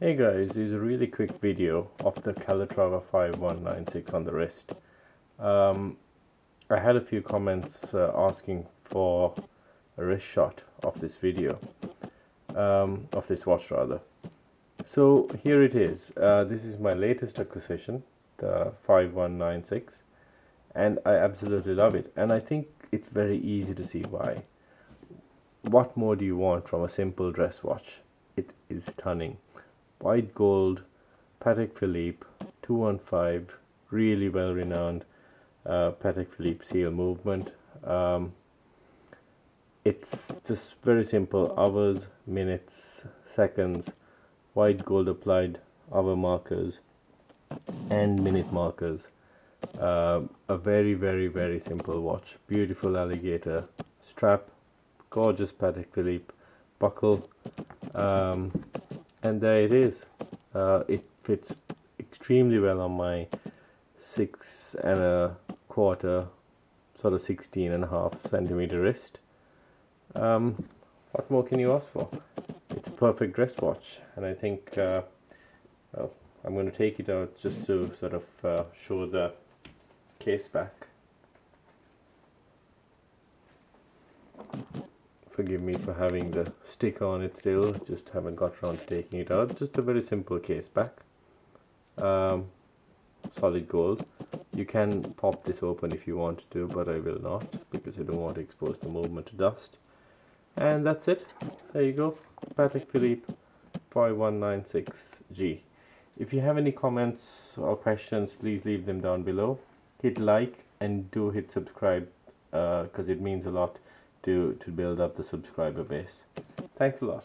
Hey guys, this is a really quick video of the Calatrava 5196 on the wrist. Um, I had a few comments uh, asking for a wrist shot of this video, um, of this watch rather. So here it is. Uh, this is my latest acquisition, the 5196, and I absolutely love it. And I think it's very easy to see why. What more do you want from a simple dress watch? It is stunning white gold Patek Philippe 215 really well renowned uh, Patek Philippe seal movement. Um, it's just very simple hours minutes seconds white gold applied hour markers and minute markers. Uh, a very very very simple watch beautiful alligator strap gorgeous Patek Philippe buckle. Um, and there it is. Uh, it fits extremely well on my six and a quarter sort of 16 and a half centimeter wrist. Um, what more can you ask for? It's a perfect dress watch and I think uh, well, I'm going to take it out just to sort of uh, show the case back forgive me for having the sticker on it still just haven't got around to taking it out. Just a very simple case back. Um, solid gold. You can pop this open if you want to but I will not because I don't want to expose the movement to dust. And that's it. There you go. Patek Philippe 5196G if you have any comments or questions please leave them down below. Hit like and do hit subscribe because uh, it means a lot to, to build up the subscriber base. Thanks a lot.